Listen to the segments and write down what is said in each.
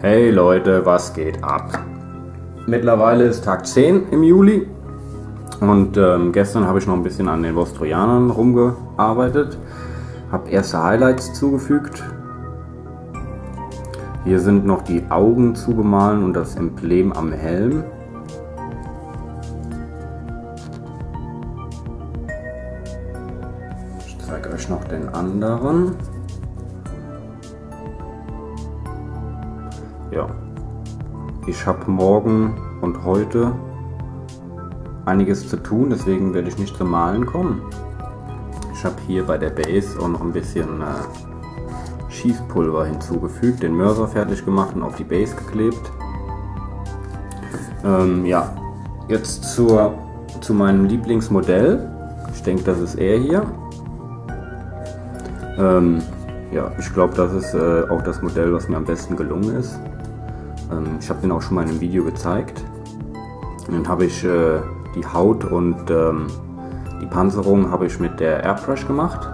Hey Leute, was geht ab? Mittlerweile ist Tag 10 im Juli und ähm, gestern habe ich noch ein bisschen an den Vostrojanern rumgearbeitet, habe erste Highlights zugefügt. Hier sind noch die Augen zugemahlen und das Emblem am Helm. Ich zeige euch noch den anderen. Ja, ich habe morgen und heute einiges zu tun, deswegen werde ich nicht zum Malen kommen. Ich habe hier bei der Base auch noch ein bisschen äh, Schießpulver hinzugefügt, den Mörser fertig gemacht und auf die Base geklebt. Ähm, ja, jetzt zur, zu meinem Lieblingsmodell. Ich denke, das ist er hier. Ähm, ja, ich glaube, das ist äh, auch das Modell, was mir am besten gelungen ist. Ähm, ich habe den auch schon mal in einem Video gezeigt. dann habe ich äh, die Haut und ähm, die Panzerung habe ich mit der Airbrush gemacht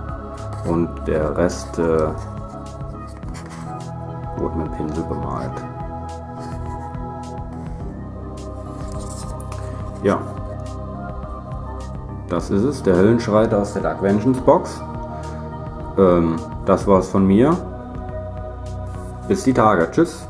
und der Rest äh, wurde mit dem Pinsel bemalt. Ja, das ist es, der Höllenschreiter aus der Dark Vengeance Box. Ähm, das war's von mir. Bis die Tage. Tschüss.